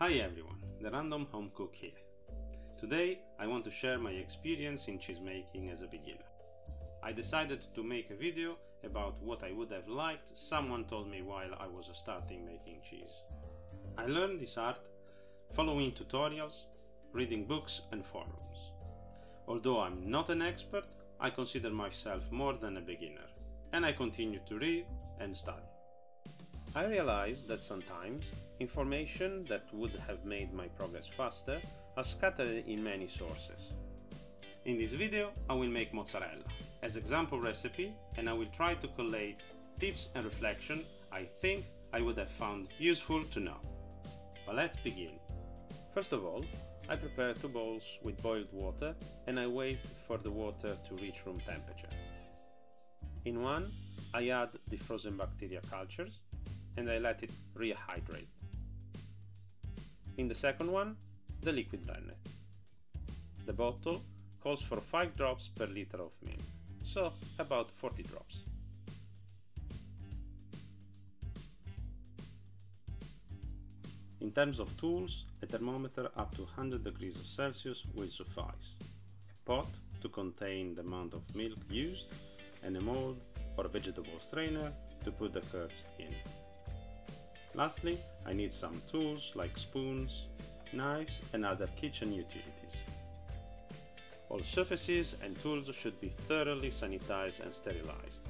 Hi everyone, the Random Home Cook here. Today I want to share my experience in cheese making as a beginner. I decided to make a video about what I would have liked someone told me while I was starting making cheese. I learned this art following tutorials, reading books and forums. Although I'm not an expert, I consider myself more than a beginner, and I continue to read and study. I realized that sometimes information that would have made my progress faster are scattered in many sources. In this video I will make mozzarella as example recipe and I will try to collate tips and reflection I think I would have found useful to know. But let's begin. First of all, I prepare two bowls with boiled water and I wait for the water to reach room temperature. In one, I add the frozen bacteria cultures and I let it rehydrate. In the second one, the liquid rennet. The bottle calls for 5 drops per liter of milk, so about 40 drops. In terms of tools, a thermometer up to 100 degrees Celsius will suffice. A pot to contain the amount of milk used and a mold or vegetable strainer to put the curds in. Lastly, I need some tools like spoons, knives and other kitchen utilities. All surfaces and tools should be thoroughly sanitized and sterilized.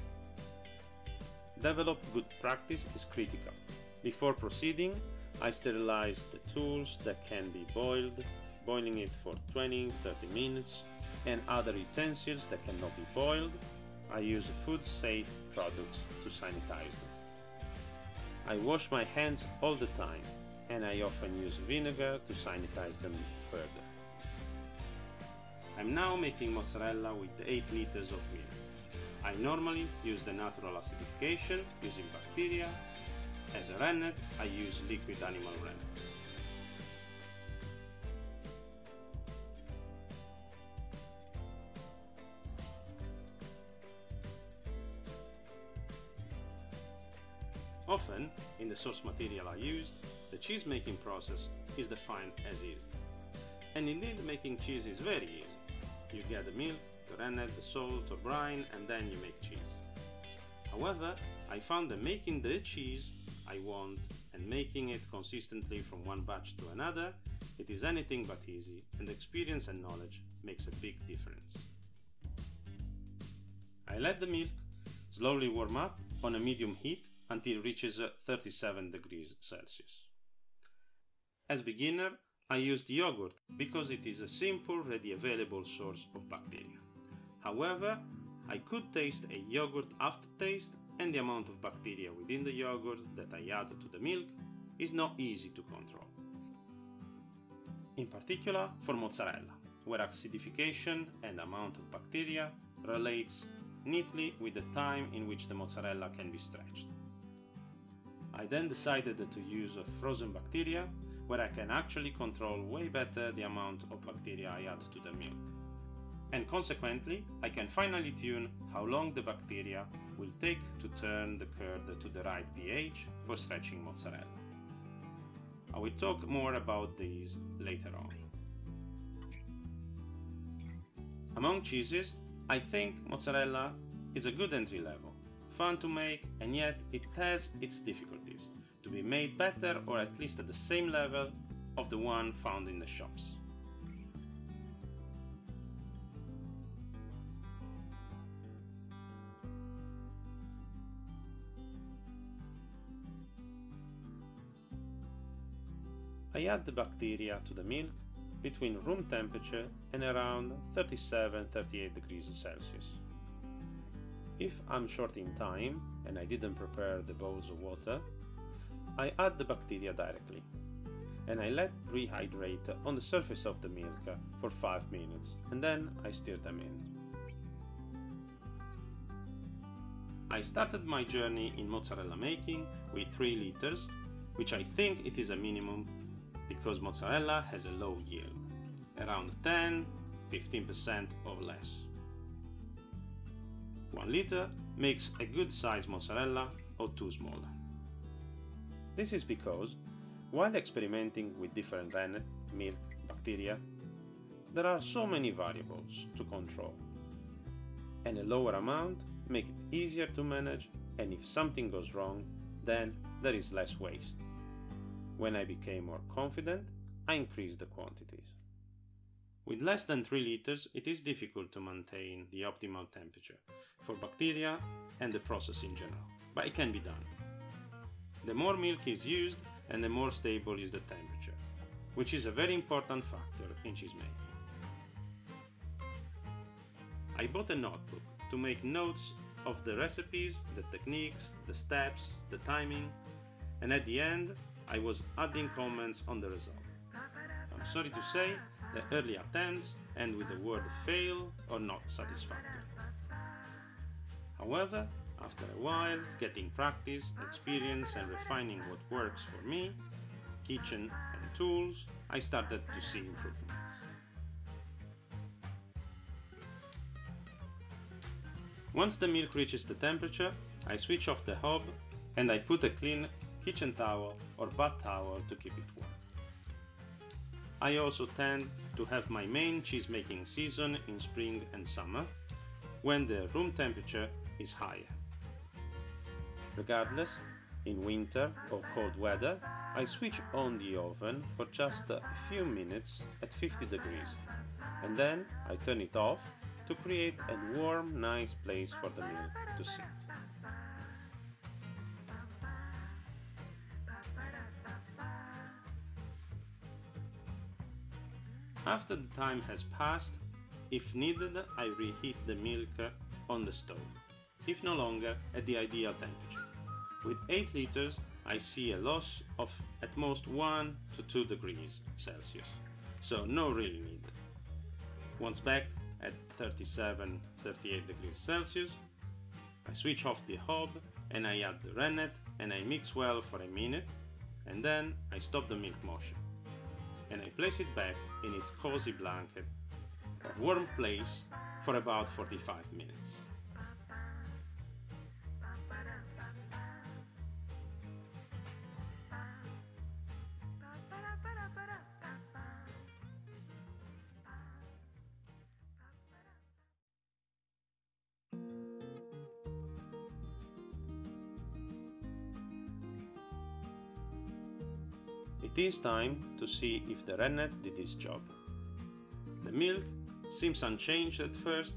Develop good practice is critical. Before proceeding, I sterilize the tools that can be boiled, boiling it for 20-30 minutes, and other utensils that cannot be boiled, I use food-safe products to sanitize them. I wash my hands all the time and I often use vinegar to sanitize them further. I'm now making mozzarella with 8 liters of milk. I normally use the natural acidification using bacteria. As a rennet, I use liquid animal rennet. Often, in the source material I used, the cheese making process is defined as easy. And indeed, making cheese is very easy. You get the milk, the rennet, the salt or brine, and then you make cheese. However, I found that making the cheese I want and making it consistently from one batch to another, it is anything but easy, and experience and knowledge makes a big difference. I let the milk slowly warm up on a medium heat until it reaches uh, 37 degrees Celsius. As beginner, I used yogurt because it is a simple, ready available source of bacteria. However, I could taste a yogurt aftertaste and the amount of bacteria within the yogurt that I add to the milk is not easy to control. In particular for mozzarella, where acidification and amount of bacteria relates neatly with the time in which the mozzarella can be stretched. I then decided to use frozen bacteria where I can actually control way better the amount of bacteria I add to the milk. And consequently, I can finally tune how long the bacteria will take to turn the curd to the right pH for stretching mozzarella. I will talk more about these later on. Among cheeses, I think mozzarella is a good entry level, fun to make and yet it has its difficulties, to be made better or at least at the same level of the one found in the shops. I add the bacteria to the milk between room temperature and around 37-38 degrees Celsius. If I'm short in time and I didn't prepare the bowls of water, I add the bacteria directly and I let rehydrate on the surface of the milk for 5 minutes and then I stir them in. I started my journey in mozzarella making with 3 liters, which I think it is a minimum because mozzarella has a low yield, around 10-15% or less. 1 liter makes a good size mozzarella or too smaller. This is because While experimenting with different rennet, milk, bacteria, there are so many variables to control. And a lower amount makes it easier to manage and if something goes wrong, then there is less waste. When I became more confident, I increased the quantities. With less than 3 liters, it is difficult to maintain the optimal temperature for bacteria and the process in general, but it can be done. The more milk is used and the more stable is the temperature, which is a very important factor in cheese making. I bought a notebook to make notes of the recipes, the techniques, the steps, the timing, and at the end I was adding comments on the result. I'm sorry to say the early attempts end with the word fail or not satisfactory. However, after a while, getting practice, experience, and refining what works for me, kitchen and tools, I started to see improvements. Once the milk reaches the temperature, I switch off the hob and I put a clean kitchen towel or bath towel to keep it warm. I also tend to have my main cheese making season in spring and summer, when the room temperature is higher. Regardless, in winter or cold weather, I switch on the oven for just a few minutes at 50 degrees, and then I turn it off to create a warm, nice place for the milk to sit. After the time has passed, if needed, I reheat the milk on the stove, if no longer at the ideal temperature. With 8 liters, I see a loss of at most 1 to 2 degrees Celsius, so no really need. Once back at 37 38 degrees Celsius, I switch off the hob and I add the rennet and I mix well for a minute and then I stop the milk motion and I place it back in its cozy blanket warm place for about 45 minutes. It is time to see if the rennet did its job. The milk seems unchanged at first,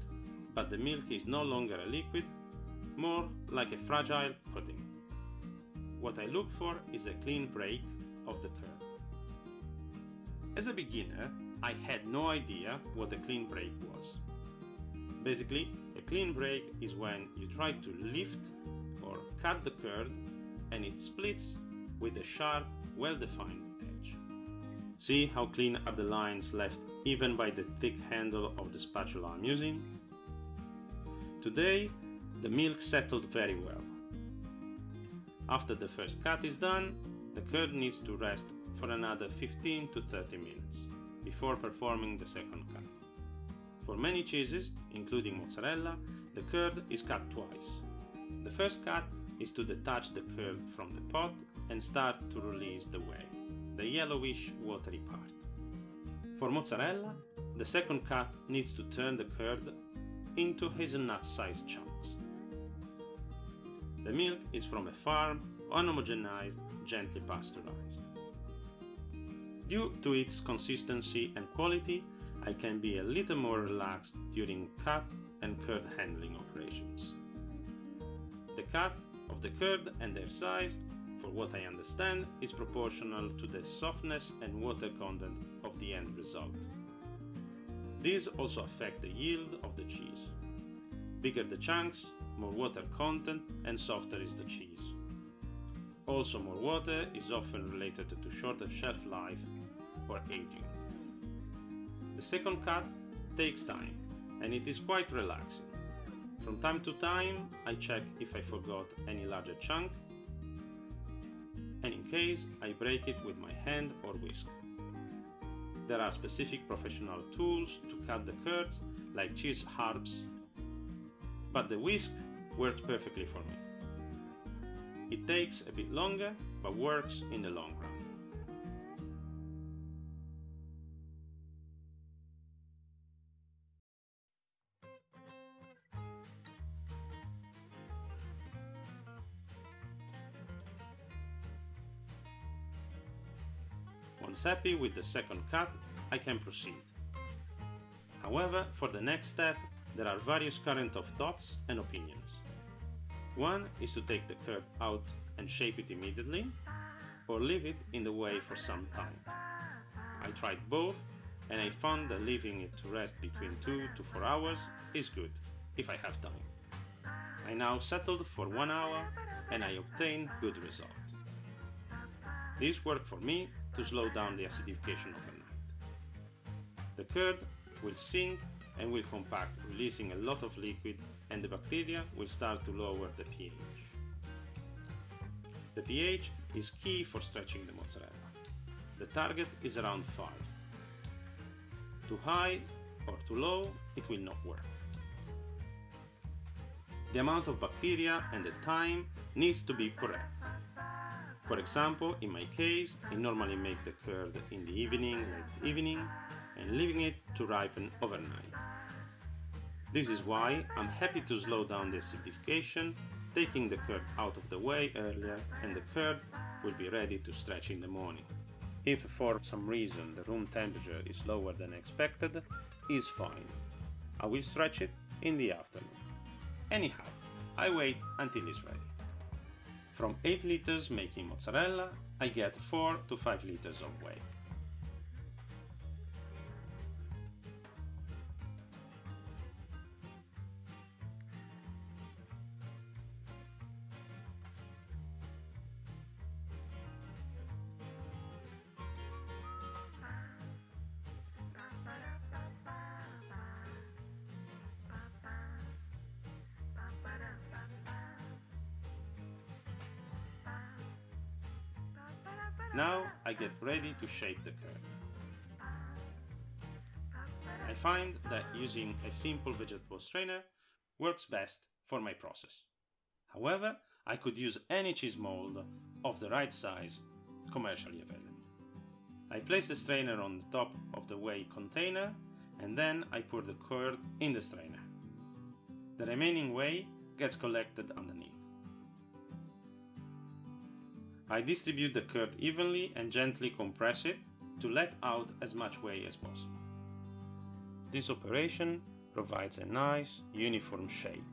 but the milk is no longer a liquid, more like a fragile pudding. What I look for is a clean break of the curd. As a beginner, I had no idea what a clean break was. Basically, a clean break is when you try to lift or cut the curd and it splits with a sharp well-defined edge. See how clean are the lines left even by the thick handle of the spatula I'm using? Today, the milk settled very well. After the first cut is done, the curd needs to rest for another 15 to 30 minutes before performing the second cut. For many cheeses, including mozzarella, the curd is cut twice. The first cut is to detach the curd from the pot and start to release the whey, the yellowish watery part. For mozzarella, the second cut needs to turn the curd into hazelnut-sized chunks. The milk is from a farm, unhomogenized, gently pasteurized. Due to its consistency and quality, I can be a little more relaxed during cut and curd handling operations. The cut of the curd and their size for what I understand, is proportional to the softness and water content of the end result. These also affect the yield of the cheese. Bigger the chunks, more water content and softer is the cheese. Also more water is often related to shorter shelf life or aging. The second cut takes time and it is quite relaxing. From time to time I check if I forgot any larger chunk and in case I break it with my hand or whisk. There are specific professional tools to cut the curds like cheese harps, but the whisk worked perfectly for me. It takes a bit longer but works in the long happy with the second cut, I can proceed. However, for the next step, there are various current of thoughts and opinions. One is to take the curd out and shape it immediately, or leave it in the whey for some time. I tried both and I found that leaving it to rest between 2 to 4 hours is good, if I have time. I now settled for 1 hour and I obtained good result. This worked for me to slow down the acidification overnight. The curd will sink and will compact, releasing a lot of liquid and the bacteria will start to lower the pH. The pH is key for stretching the mozzarella. The target is around 5. Too high or too low, it will not work. The amount of bacteria and the time needs to be correct. For example, in my case, I normally make the curd in the evening, late evening, and leaving it to ripen overnight. This is why I'm happy to slow down the acidification, taking the curd out of the whey earlier and the curd will be ready to stretch in the morning. If for some reason the room temperature is lower than expected, is fine. I will stretch it in the afternoon. Anyhow, I wait until it's ready. From 8 liters making mozzarella, I get 4 to 5 liters of whey. Now I get ready to shape the curd. I find that using a simple vegetable strainer works best for my process. However, I could use any cheese mold of the right size commercially available. I place the strainer on the top of the whey container and then I pour the curd in the strainer. The remaining whey gets collected underneath. I distribute the curd evenly and gently compress it to let out as much whey as possible. This operation provides a nice uniform shape.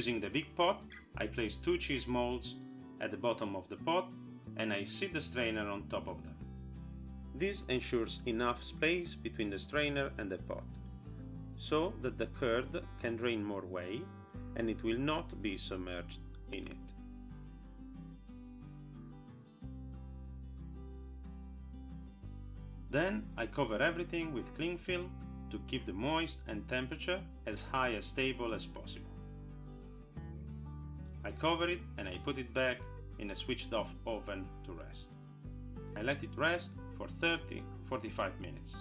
Using the big pot, I place two cheese molds at the bottom of the pot and I sit the strainer on top of them. This ensures enough space between the strainer and the pot, so that the curd can drain more whey and it will not be submerged in it. Then I cover everything with cling film to keep the moist and temperature as high as stable as possible. I cover it and I put it back in a switched off oven to rest. I let it rest for 30 45 minutes.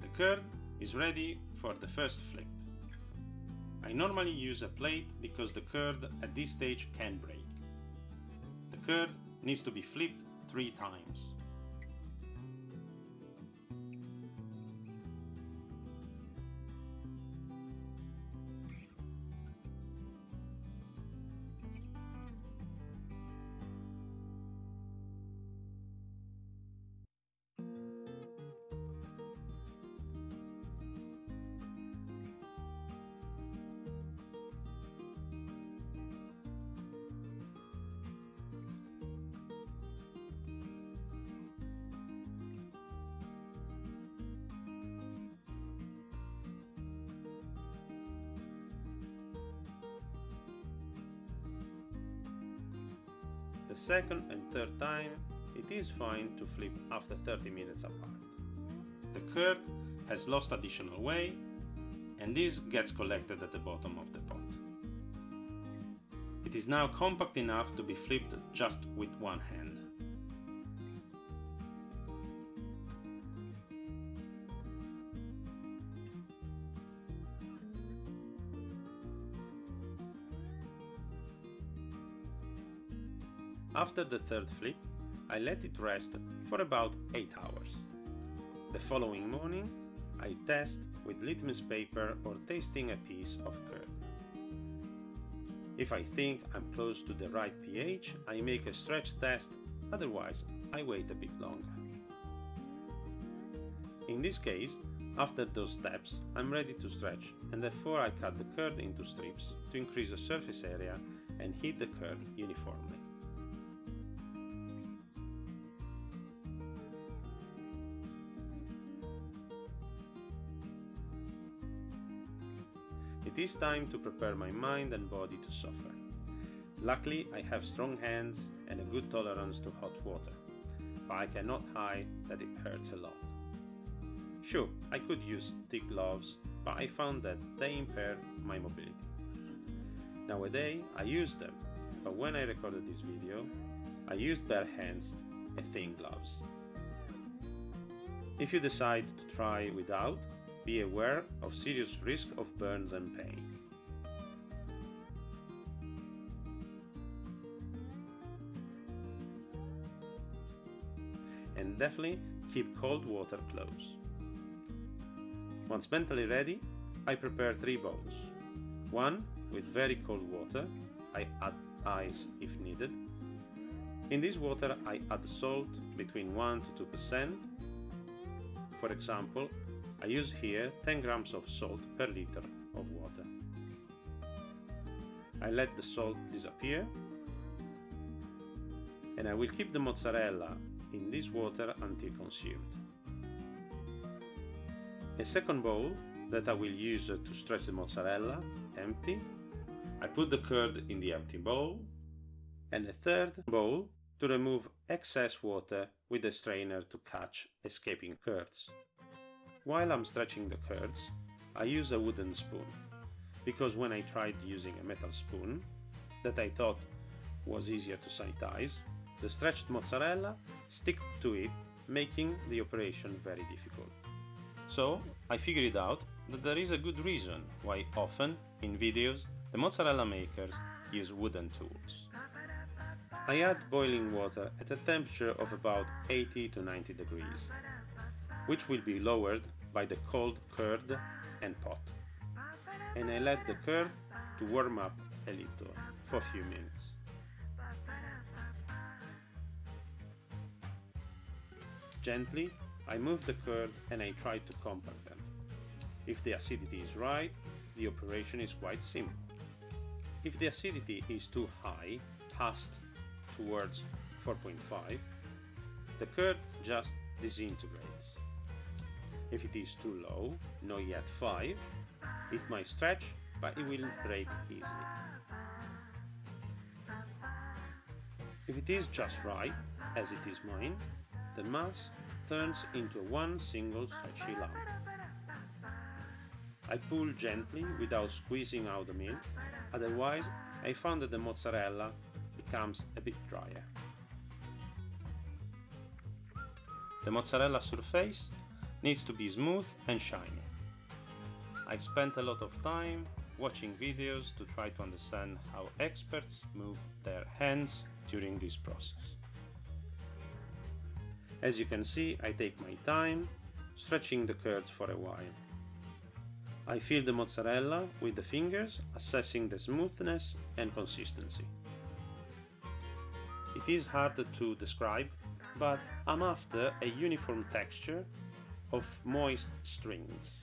The curd is ready for the first flip. I normally use a plate because the curd at this stage can break. The curd needs to be flipped three times. Second and third time, it is fine to flip after 30 minutes apart. The curd has lost additional weight and this gets collected at the bottom of the pot. It is now compact enough to be flipped just with one hand. After the third flip, I let it rest for about 8 hours. The following morning, I test with litmus paper or tasting a piece of curd. If I think I'm close to the right pH, I make a stretch test, otherwise I wait a bit longer. In this case, after those steps, I'm ready to stretch and therefore I cut the curd into strips to increase the surface area and heat the curd uniformly. It is time to prepare my mind and body to suffer. Luckily, I have strong hands and a good tolerance to hot water, but I cannot hide that it hurts a lot. Sure, I could use thick gloves, but I found that they impair my mobility. Nowadays, I use them, but when I recorded this video, I used bare hands and thin gloves. If you decide to try without, be aware of serious risk of burns and pain. And definitely keep cold water close. Once mentally ready, I prepare three bowls. One with very cold water, I add ice if needed. In this water I add salt between 1 to 2%. For example, I use here 10 grams of salt per liter of water. I let the salt disappear and I will keep the mozzarella in this water until consumed. A second bowl that I will use to stretch the mozzarella, empty. I put the curd in the empty bowl. And a third bowl to remove excess water with a strainer to catch escaping curds. While I'm stretching the curds, I use a wooden spoon, because when I tried using a metal spoon, that I thought was easier to sanitize, the stretched mozzarella stick to it, making the operation very difficult. So I figured out that there is a good reason why often, in videos, the mozzarella makers use wooden tools. I add boiling water at a temperature of about 80 to 90 degrees which will be lowered by the cold curd and pot. And I let the curd to warm up a little for a few minutes. Gently, I move the curd and I try to compact them. If the acidity is right, the operation is quite simple. If the acidity is too high, past towards 4.5, the curd just disintegrates. If it is too low, not yet 5, it might stretch, but it will break easily. If it is just right, as it is mine, the mass turns into one single stretchy lump. I pull gently without squeezing out the milk, otherwise I found that the mozzarella becomes a bit drier. The mozzarella surface needs to be smooth and shiny. I spent a lot of time watching videos to try to understand how experts move their hands during this process. As you can see, I take my time, stretching the curds for a while. I feel the mozzarella with the fingers, assessing the smoothness and consistency. It is hard to describe, but I'm after a uniform texture of moist strings.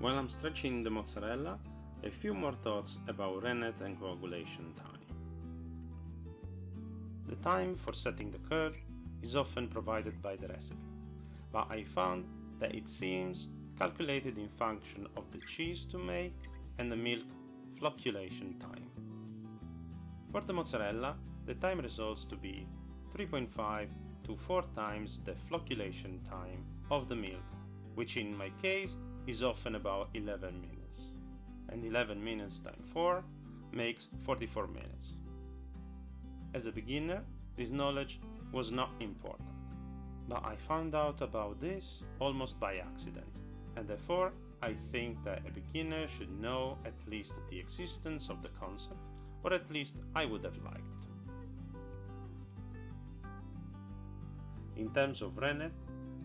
While I'm stretching the mozzarella, a few more thoughts about rennet and coagulation time. The time for setting the curd is often provided by the recipe, but I found that it seems calculated in function of the cheese to make and the milk flocculation time. For the mozzarella, the time results to be 3.5 to 4 times the flocculation time of the milk, which in my case is often about 11 minutes. And 11 minutes times 4 makes 44 minutes. As a beginner, this knowledge was not important, but I found out about this almost by accident, and therefore I think that a beginner should know at least the existence of the concept, or at least I would have liked. In terms of rennet,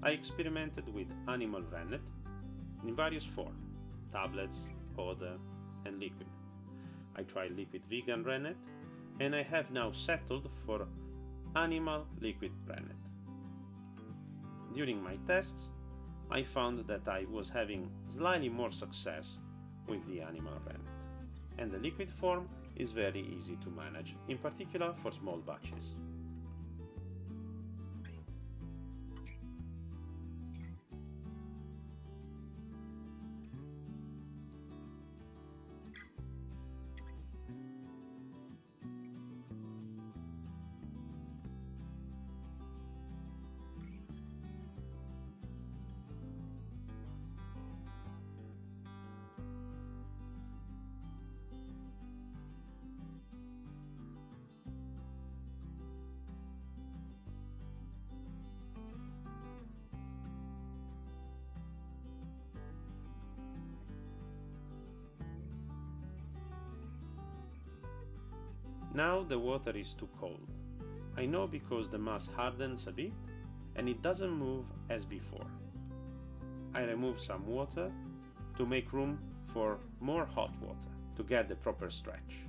I experimented with animal rennet in various forms tablets, powder, and liquid. I tried liquid vegan rennet and I have now settled for animal liquid rennet. During my tests, I found that I was having slightly more success with the animal rennet, and the liquid form is very easy to manage, in particular for small batches. Now the water is too cold. I know because the mass hardens a bit and it doesn't move as before. I remove some water to make room for more hot water to get the proper stretch.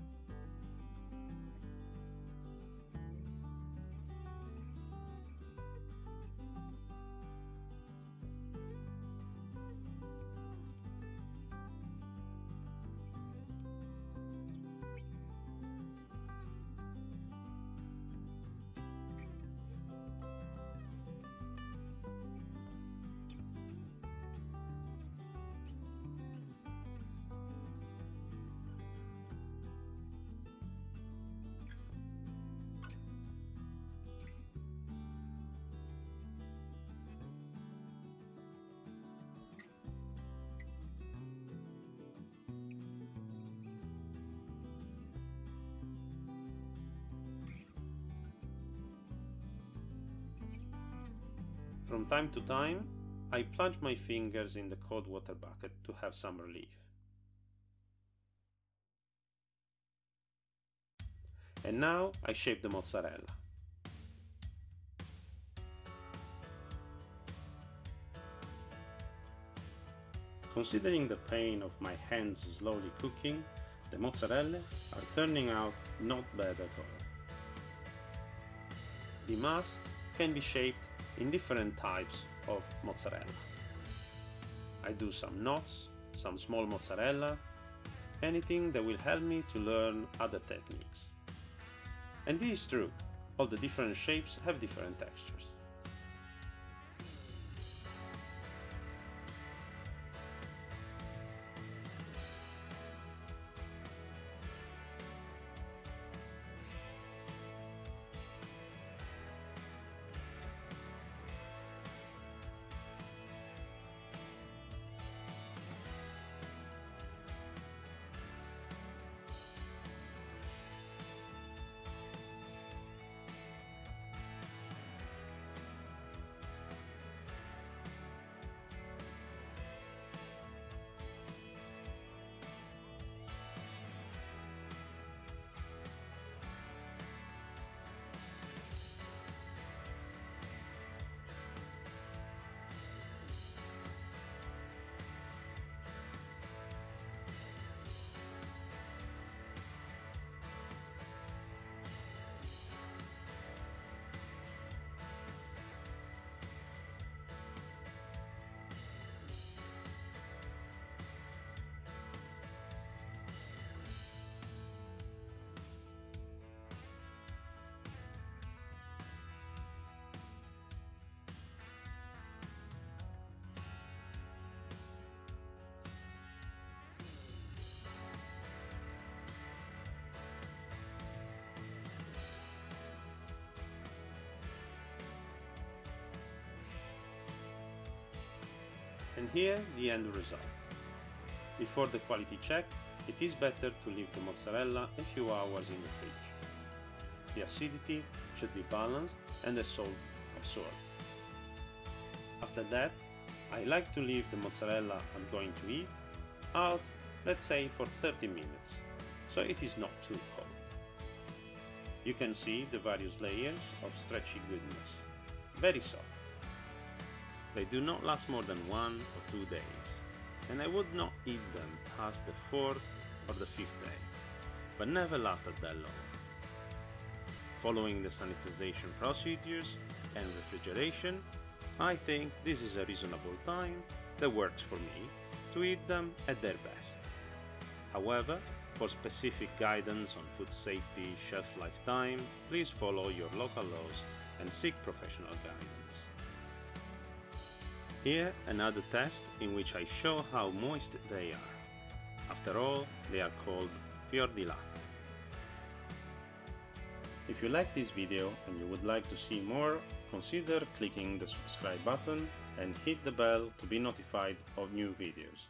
From time to time, I plunge my fingers in the cold water bucket to have some relief. And now I shape the mozzarella. Considering the pain of my hands slowly cooking, the mozzarella are turning out not bad at all. The mass can be shaped in different types of mozzarella. I do some knots, some small mozzarella, anything that will help me to learn other techniques. And this is true, all the different shapes have different textures. And here the end result. Before the quality check, it is better to leave the mozzarella a few hours in the fridge. The acidity should be balanced and the salt absorbed. After that, I like to leave the mozzarella I'm going to eat out, let's say for 30 minutes, so it is not too cold. You can see the various layers of stretchy goodness, very soft. They do not last more than one or two days, and I would not eat them past the fourth or the fifth day, but never lasted that long. Following the sanitization procedures and refrigeration, I think this is a reasonable time that works for me to eat them at their best. However, for specific guidance on food safety, shelf life time, please follow your local laws and seek professional guidance. Here another test in which I show how moist they are. After all, they are called fior di latte. If you like this video and you would like to see more, consider clicking the subscribe button and hit the bell to be notified of new videos.